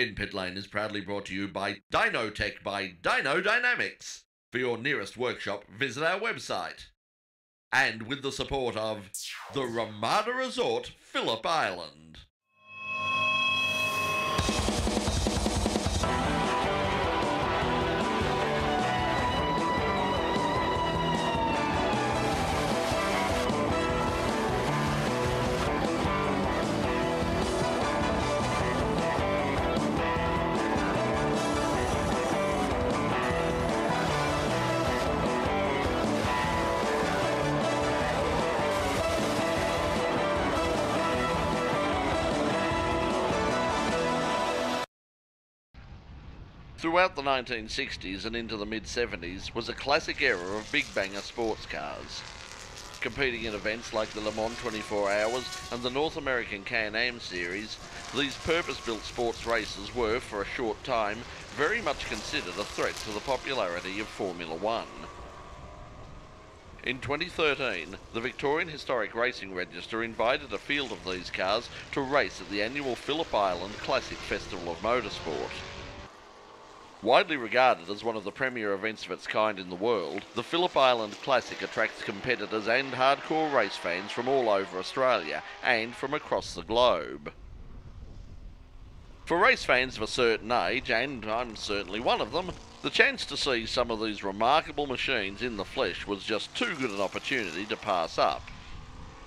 In Pit Lane is proudly brought to you by Dynotech by Dyno Dynamics. For your nearest workshop, visit our website. And with the support of the Ramada Resort, Phillip Island. Throughout the 1960s and into the mid 70s was a classic era of big banger sports cars. Competing in events like the Le Mans 24 Hours and the North American Can-Am Series, these purpose-built sports races were, for a short time, very much considered a threat to the popularity of Formula One. In 2013, the Victorian Historic Racing Register invited a field of these cars to race at the annual Phillip Island Classic Festival of Motorsport. Widely regarded as one of the premier events of its kind in the world, the Phillip Island Classic attracts competitors and hardcore race fans from all over Australia and from across the globe. For race fans of a certain age, and I'm certainly one of them, the chance to see some of these remarkable machines in the flesh was just too good an opportunity to pass up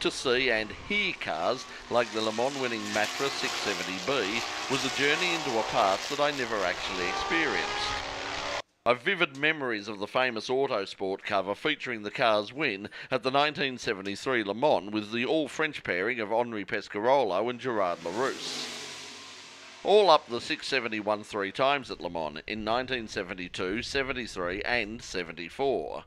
to see and hear cars like the Le Mans winning Matra 670B was a journey into a past that I never actually experienced. I've vivid memories of the famous Autosport cover featuring the car's win at the 1973 Le Mans with the all-French pairing of Henri Pescarolo and Gerard Larousse. All up the 670 won three times at Le Mans in 1972, 73 and 74.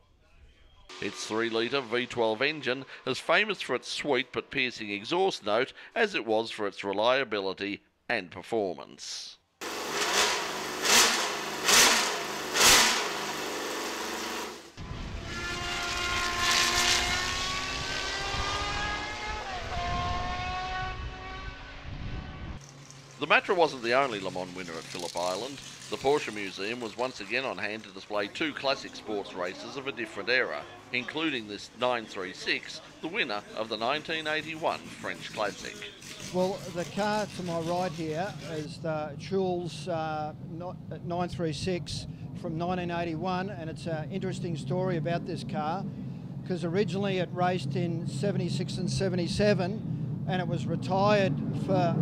Its 3 litre V12 engine, is famous for its sweet but piercing exhaust note as it was for its reliability and performance. The Matra wasn't the only Le Mans winner at Phillip Island. The Porsche Museum was once again on hand to display two classic sports races of a different era, including this 936, the winner of the 1981 French Classic. Well, the car to my right here is the Jules uh, 936 from 1981, and it's an interesting story about this car because originally it raced in 76 and 77 and it was retired for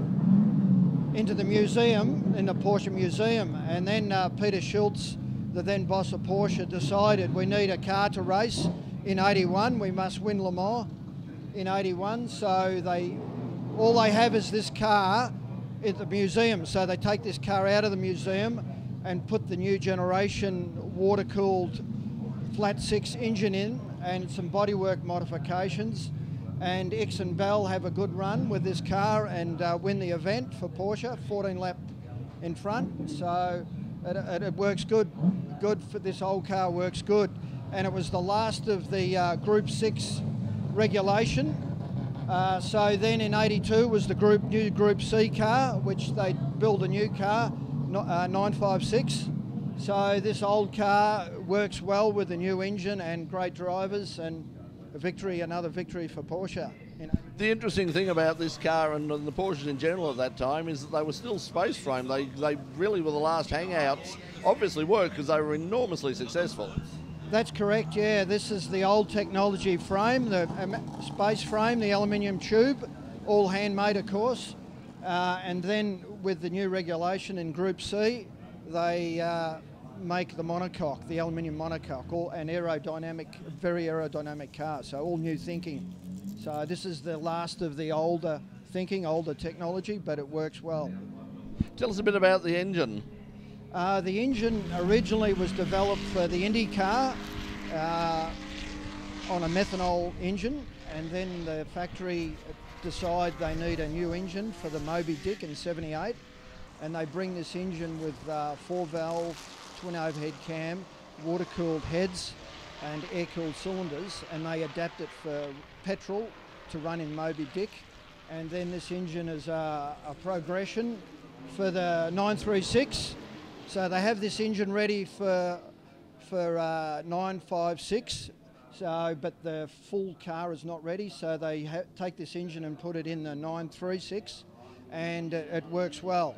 into the museum, in the Porsche Museum. And then uh, Peter Schutz, the then boss of Porsche, decided we need a car to race in 81. We must win Le Mans in 81. So they, all they have is this car at the museum. So they take this car out of the museum and put the new generation water-cooled flat six engine in and some bodywork modifications and Ickx and Bell have a good run with this car and uh, win the event for Porsche, 14 lap in front. So it, it, works good. Good for this old car works good, and it was the last of the uh, Group Six regulation. Uh, so then in '82 was the group new Group C car, which they build a new car, uh, 956. So this old car works well with the new engine and great drivers and a victory, another victory for Porsche. The interesting thing about this car and, and, the Porsches in general at that time is that they were still space frame. They, they really were the last hangouts. Obviously were because they were enormously successful. That's correct, yeah. This is the old technology frame, the um, space frame, the aluminium tube, all handmade, of course. Uh, and then with the new regulation in Group C, they uh, make the monocoque, the aluminium monocoque, all an aerodynamic, very aerodynamic car. So all new thinking. So this is the last of the older thinking, older technology, but it works well. Tell us a bit about the engine. Uh, the engine originally was developed for the Indy car uh, on a methanol engine, and then the factory decide they need a new engine for the Moby Dick in 78 and they bring this engine with uh, four valve twin overhead cam, water cooled heads, and air cooled cylinders, and they adapt it for petrol to run in Moby Dick. And then this engine is a, a progression for the 936. So they have this engine ready for for uh, 956. So, but the full car is not ready, so they take this engine and put it in the 936, and it, it works well.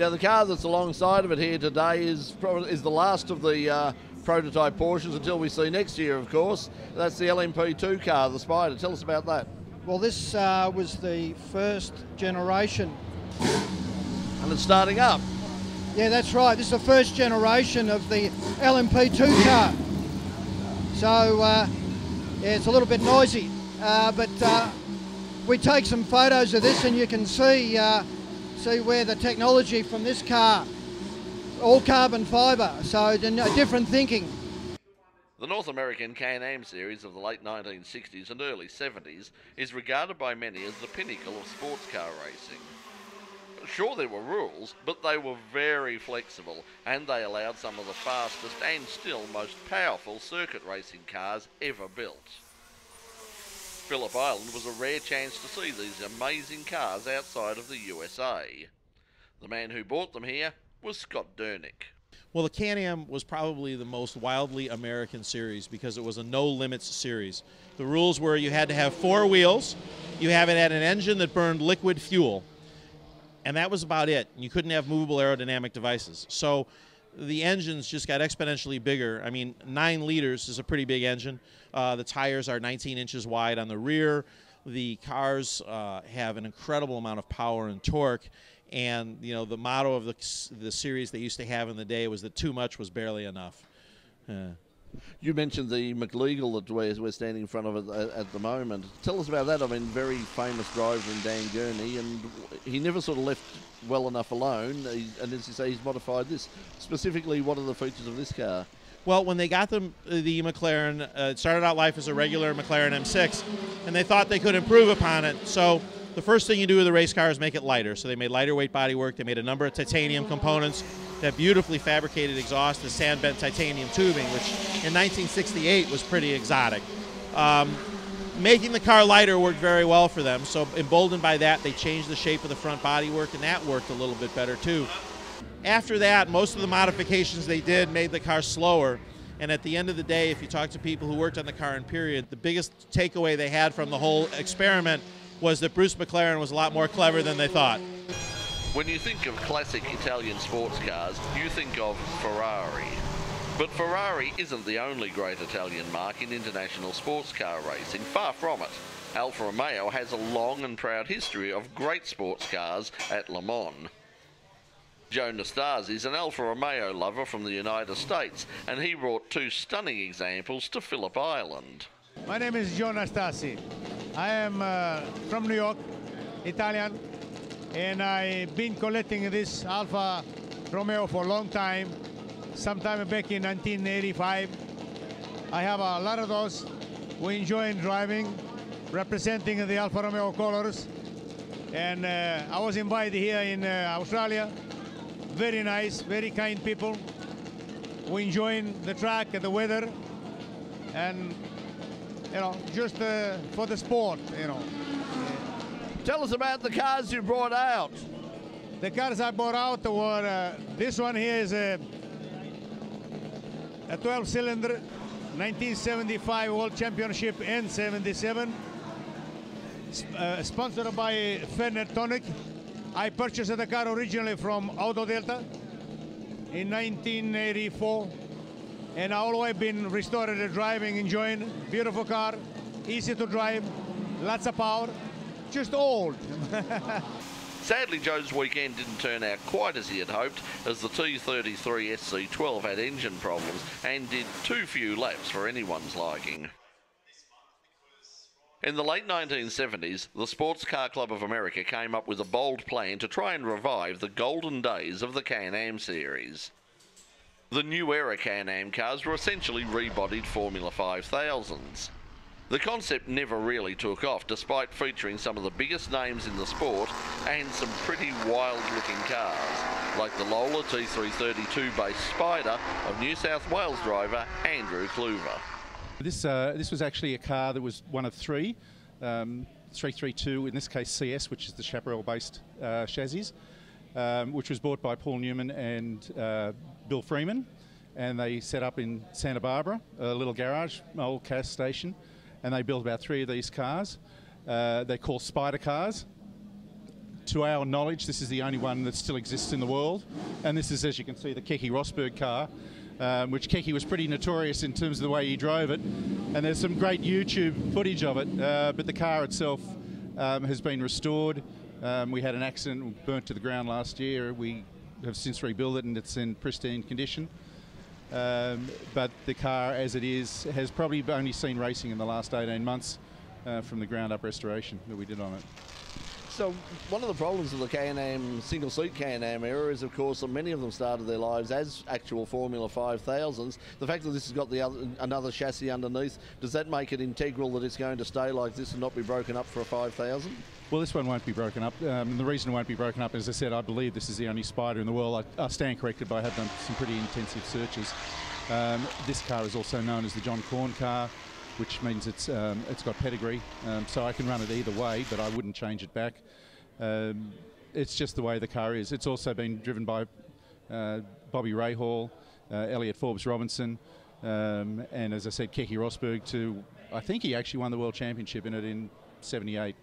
Now the car that's alongside of it here today is probably is the last of the uh, prototype Porsches until we see next year, of course. That's the LMP2 car, the Spider. Tell us about that. Well, this uh, was the first generation. And it's starting up. Yeah, that's right. This is the first generation of the LMP2 car. So, uh, yeah, it's a little bit noisy, uh, but uh, we take some photos of this and you can see uh, see where the technology from this car, all carbon fibre, so different thinking. The North American Can-Am series of the late 1960s and early 70s is regarded by many as the pinnacle of sports car racing. Sure, there were rules, but they were very flexible and they allowed some of the fastest and still most powerful circuit racing cars ever built. Phillip Island was a rare chance to see these amazing cars outside of the USA. The man who bought them here was Scott Dernick. Well, the Can Am was probably the most wildly American series because it was a no limits series. The rules were you had to have four wheels, you have it at an engine that burned liquid fuel, and that was about it. You couldn't have movable aerodynamic devices. So the engines just got exponentially bigger. I mean, nine liters is a pretty big engine. Uh, the tires are 19 inches wide on the rear. The cars uh, have an incredible amount of power and torque. And you know, the motto of the the series they used to have in the day was that too much was barely enough. Uh, you mentioned the McLeagle that we're, we're standing in front of at, at, the moment. Tell us about that. I mean, very famous driver in Dan Gurney, and he never sort of left well enough alone. He, and as you say, he's modified this. Specifically, what are the features of this car? Well, when they got the, the McLaren, uh, it started out life as a regular McLaren M6, and they thought they could improve upon it. So the first thing you do with a race car is make it lighter. So they made lighter weight bodywork. They made a number of titanium components that beautifully fabricated exhaust is sand bent titanium tubing, which in 1968 was pretty exotic. Um, making the car lighter worked very well for them. So emboldened by that, they changed the shape of the front bodywork, and that worked a little bit better too. After that, most of the modifications they did made the car slower. And at the end of the day, if you talk to people who worked on the car in period, the biggest takeaway they had from the whole experiment was that Bruce McLaren was a lot more clever than they thought. When you think of classic Italian sports cars, you think of Ferrari. But Ferrari isn't the only great Italian mark in international sports car racing, far from it. Alfa Romeo has a long and proud history of great sports cars at Le Mans. Joe Nastasi is an Alfa Romeo lover from the United States, and he brought two stunning examples to Phillip Island. My name is Joe Nastasi. I am uh, from New York, Italian, and I've been collecting this Alfa Romeo for a long time, sometime back in 1985. I have a lot of those. We enjoy driving, representing the Alfa Romeo colors. And uh, I was invited here in uh, Australia. Very nice, very kind people. We enjoying the track and the weather. And, you know, just uh, for the sport, you know. Tell us about the cars you brought out. The cars I brought out were uh, this one here is a, a 12 cylinder 1975 World Championship N77 uh, sponsored by Fernet Tonic. I purchased the car originally from Autodelta in 1984 and I've always been restored driving, enjoying. Beautiful car, easy to drive, lots of power just old. Sadly, Joe's weekend didn't turn out quite as he had hoped, as the T33 SC12 had engine problems and did too few laps for anyone's liking. In the late 1970s, the Sports Car Club of America came up with a bold plan to try and revive the golden days of the Can-Am series. The new era Can-Am cars were essentially rebodied Formula 5000s. The concept never really took off, despite featuring some of the biggest names in the sport and some pretty wild looking cars, like the Lola T332 based Spider of New South Wales driver Andrew Kluver. This, uh, this was actually a car that was one of three. Um, 332, in this case CS, which is the Chaparral based uh, chassis. um, which was bought by Paul Newman and uh, Bill Freeman. And they set up in Santa Barbara, a little garage, old Cass station, and they built about three of these cars. Uh, they call spider cars. To our knowledge, this is the only one that still exists in the world. And this is, as you can see, the Keke Rosberg car, um, which Keke was pretty notorious in terms of the way he drove it. And there's some great YouTube footage of it, uh, but the car itself um, has been restored. Um, we had an accident, burnt to the ground last year. We have since rebuilt it and it's in pristine condition. Um, but the car, as it is, has probably only seen racing in the last 18 months uh, from the ground up restoration that we did on it. So one of the problems of the Can-Am single seat Can-Am era is, of course, that many of them started their lives as actual Formula 5000s. The fact that this has got the other, another chassis underneath, does that make it integral that it's going to stay like this and not be broken up for a 5000? Well, this one won't be broken up. Um, the reason it won't be broken up, as I said, I believe this is the only Spider in the world. I, I stand corrected, but I have done some pretty intensive searches. Um, this car is also known as the John Corn car which means it's um, it's got pedigree. Um, so I can run it either way, but I wouldn't change it back. Um, it's just the way the car is. It's also been driven by uh, Bobby Rahal, uh, Elliott Forbes Robinson, um, and as I said, Keke Rosberg. To I think he actually won the world championship in it in '78.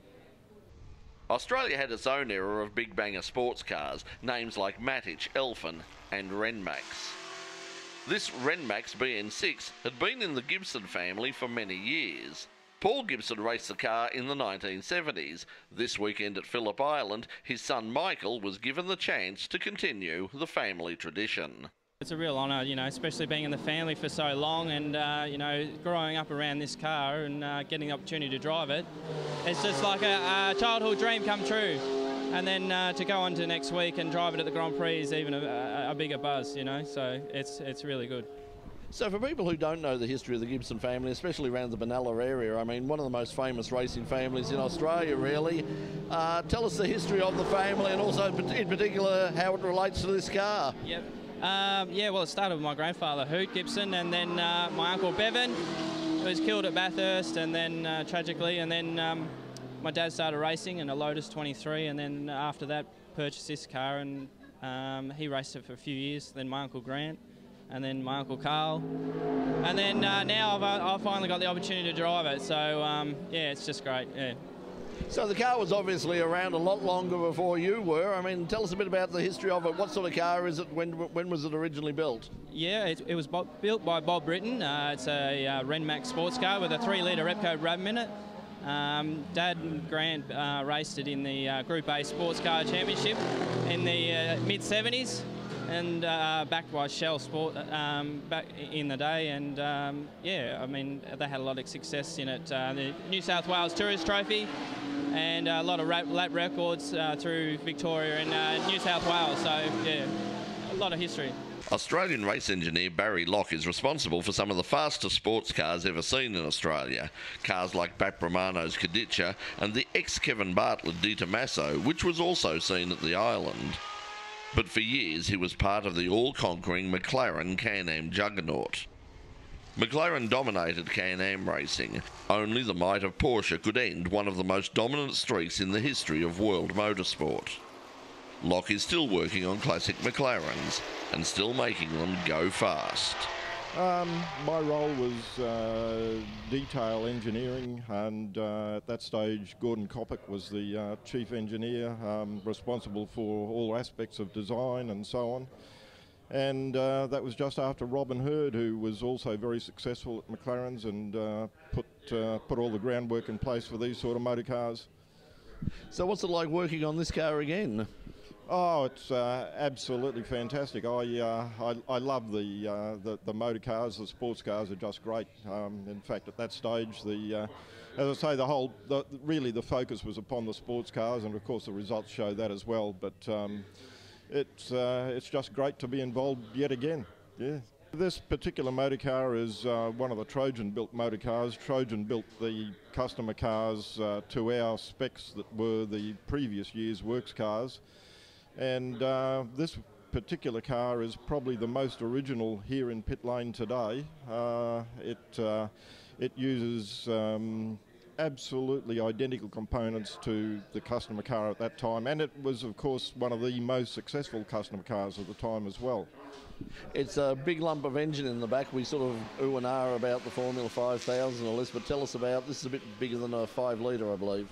Australia had its own era of big banger sports cars, names like Matich, Elfin, and Rennmax. This Rennmax BN6 had been in the Gibson family for many years. Paul Gibson raced the car in the 1970s. This weekend at Phillip Island, his son Michael was given the chance to continue the family tradition. It's a real honour, you know, especially being in the family for so long and, uh, you know, growing up around this car and uh, getting the opportunity to drive it. It's just like a, a childhood dream come true and then uh, to go on to next week and drive it at the Grand Prix is even a, a, bigger buzz, you know. So it's it's really good. So for people who don't know the history of the Gibson family, especially around the Benalla area, I mean, one of the most famous racing families in Australia, really. Uh, tell us the history of the family and also, in particular, how it relates to this car. Yep. Um, yeah, well, it started with my grandfather, Hoot Gibson, and then uh, my uncle Bevan, who was killed at Bathurst, and then uh, tragically, and then um, my dad started racing in a Lotus 23, and then after that purchased this car, and um, he raced it for a few years. Then my uncle Grant, and then my uncle Carl, and then uh, now I've, uh, I've, finally got the opportunity to drive it. So um, yeah, it's just great. Yeah. So the car was obviously around a lot longer before you were. I mean, tell us a bit about the history of it. What sort of car is it? When when was it originally built? Yeah, it, it was built by Bob Britton. Uh, it's a uh, Rennmax sports car with a three-litre Repco Brabham in it. Um, Dad and Grant uh, raced it in the uh, Group A Sports Car Championship in the uh, mid 70s and uh, backed by Shell Sport um, back in the day. And um, yeah, I mean, they had a lot of success in it. Uh, the New South Wales Tourist Trophy and a lot of lap records uh, through Victoria and New South Wales. So yeah, a lot of history. Australian race engineer Barry Locke is responsible for some of the fastest sports cars ever seen in Australia. Cars like Bap Romano's Kaditcha and the ex-Kevin Bartlett Di Tommaso, which was also seen at the island. But for years he was part of the all-conquering McLaren Can-Am juggernaut. McLaren dominated Can-Am racing. Only the might of Porsche could end one of the most dominant streaks in the history of world motorsport. Locke is still working on classic McLarens and still making them go fast. Um, my role was uh, detail engineering, and uh, at that stage, Gordon Coppuck was the uh, chief engineer, um, responsible for all aspects of design and so on. And uh, that was just after Robin Herd, who was also very successful at McLaren's and uh, put uh, put all the groundwork in place for these sort of motor cars. So, what's it like working on this car again? Oh, it's uh, absolutely fantastic. I, uh, I, I love the, uh, the, the motor cars. The sports cars are just great. Um, in fact, at that stage, the uh, as I say, the whole the, really the focus was upon the sports cars, and of course the results show that as well. But um, it's uh, it's just great to be involved yet again. Yeah. This particular motor car is uh, one of the Trojan built motor cars. Trojan built the customer cars to our specs that were the previous year's works cars. And uh, this particular car is probably the most original here in pit lane today. Uh, it uh, it uses um, absolutely identical components to the customer car at that time, and it was, of course, one of the most successful customer cars at the time as well. It's a big lump of engine in the back. We sort of ooh and ah about the Formula 5000 or less, but tell us about this is a bit bigger than a 5 litre, I believe.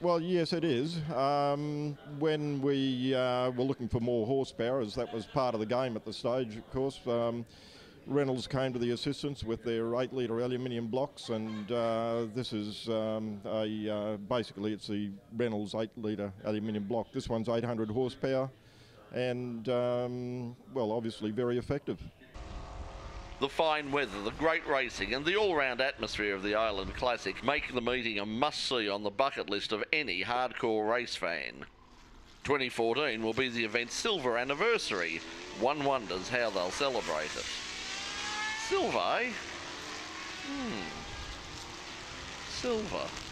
Well, yes, it is. Um, when we uh, were looking for more horsepower, as that was part of the game at the stage, of course, um, Reynolds came to the assistance with their 8 litre aluminium blocks, and uh, this is um, a uh, basically it's the Reynolds 8 litre aluminium block. This one's 800 horsepower, and um, well, obviously very effective. The fine weather, the great racing, and the all round atmosphere of the Island Classic make the meeting a must see on the bucket list of any hardcore race fan. 2014 will be the event's silver anniversary. One wonders how they'll celebrate it. Silver, eh? Hmm. Silver.